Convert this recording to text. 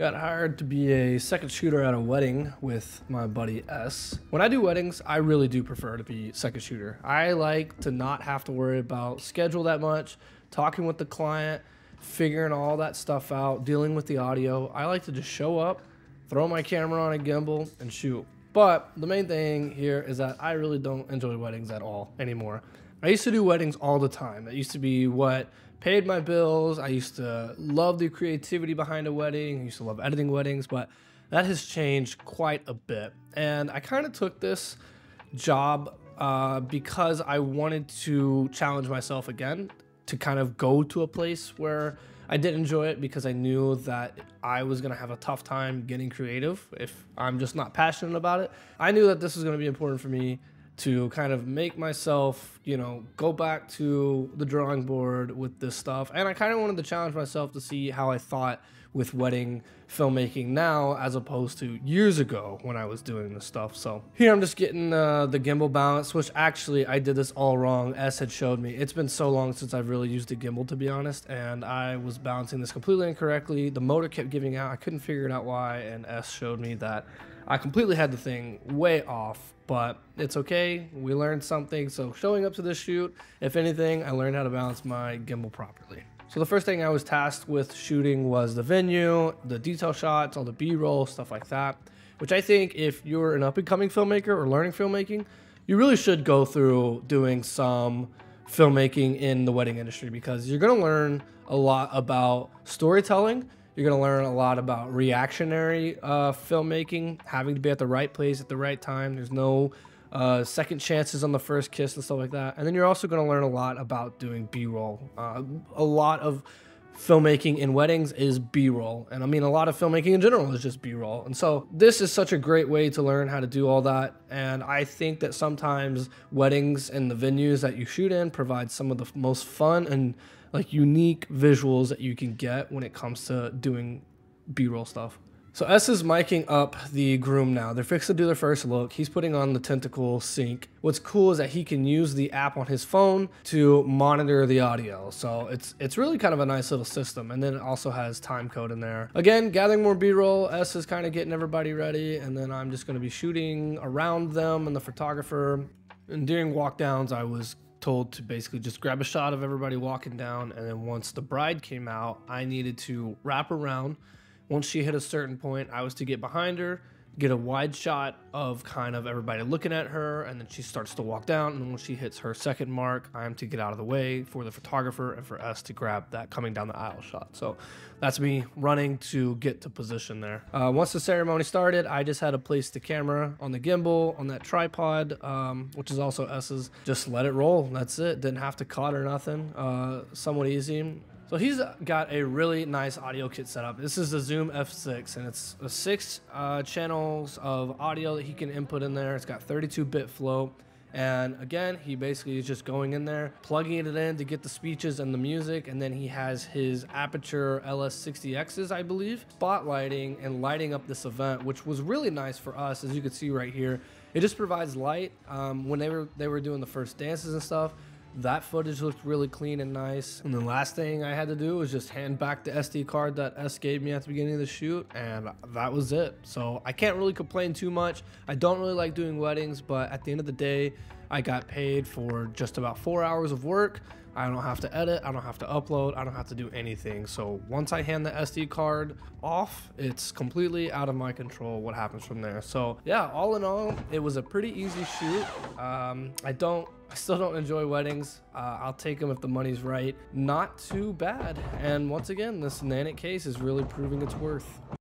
Got hired to be a second shooter at a wedding with my buddy S. When I do weddings, I really do prefer to be second shooter. I like to not have to worry about schedule that much, talking with the client, figuring all that stuff out, dealing with the audio. I like to just show up, throw my camera on a gimbal, and shoot. But the main thing here is that I really don't enjoy weddings at all anymore. I used to do weddings all the time. That used to be what paid my bills. I used to love the creativity behind a wedding. I used to love editing weddings, but that has changed quite a bit. And I kind of took this job uh, because I wanted to challenge myself again to kind of go to a place where I did enjoy it because I knew that I was going to have a tough time getting creative if I'm just not passionate about it. I knew that this was going to be important for me to kind of make myself, you know, go back to the drawing board with this stuff. And I kind of wanted to challenge myself to see how I thought with wedding filmmaking now as opposed to years ago when I was doing this stuff. So here I'm just getting uh, the gimbal balance, which actually I did this all wrong. S had showed me. It's been so long since I've really used a gimbal to be honest, and I was balancing this completely incorrectly. The motor kept giving out. I couldn't figure it out why, and S showed me that I completely had the thing way off, but it's okay. We learned something. So showing up to this shoot, if anything, I learned how to balance my gimbal properly. So the first thing I was tasked with shooting was the venue, the detail shots, all the B-roll, stuff like that, which I think if you're an up-and-coming filmmaker or learning filmmaking, you really should go through doing some filmmaking in the wedding industry because you're going to learn a lot about storytelling you're going to learn a lot about reactionary uh, filmmaking, having to be at the right place at the right time. There's no uh, second chances on the first kiss and stuff like that. And then you're also going to learn a lot about doing B-roll. Uh, a lot of filmmaking in weddings is B-roll. And I mean, a lot of filmmaking in general is just B-roll. And so this is such a great way to learn how to do all that. And I think that sometimes weddings and the venues that you shoot in provide some of the most fun and like unique visuals that you can get when it comes to doing B-roll stuff. So S is miking up the groom now. They're fixed to do their first look. He's putting on the tentacle sync. What's cool is that he can use the app on his phone to monitor the audio. So it's it's really kind of a nice little system. And then it also has time code in there. Again, gathering more B-roll. S is kind of getting everybody ready. And then I'm just going to be shooting around them and the photographer. And during walkdowns, I was told to basically just grab a shot of everybody walking down. And then once the bride came out, I needed to wrap around. Once she hit a certain point, I was to get behind her, get a wide shot of kind of everybody looking at her, and then she starts to walk down. And when she hits her second mark, I'm to get out of the way for the photographer and for us to grab that coming down the aisle shot. So that's me running to get to position there. Uh, once the ceremony started, I just had to place the camera on the gimbal on that tripod, um, which is also S's. Just let it roll. That's it. Didn't have to cut or nothing. Uh, somewhat easy. So he's got a really nice audio kit setup. This is the Zoom F6, and it's six uh, channels of audio that he can input in there. It's got 32-bit float. And again, he basically is just going in there, plugging it in to get the speeches and the music. And then he has his Aputure LS60Xs, I believe, spotlighting and lighting up this event, which was really nice for us, as you can see right here. It just provides light. Um, when they they were doing the first dances and stuff, that footage looked really clean and nice. And the last thing I had to do was just hand back the SD card that S gave me at the beginning of the shoot, and that was it. So I can't really complain too much. I don't really like doing weddings, but at the end of the day, I got paid for just about four hours of work. I don't have to edit, I don't have to upload, I don't have to do anything. So once I hand the SD card off, it's completely out of my control what happens from there. So yeah, all in all, it was a pretty easy shoot. Um, I don't I still don't enjoy weddings. Uh, I'll take them if the money's right. Not too bad. And once again, this Nanuk case is really proving its worth.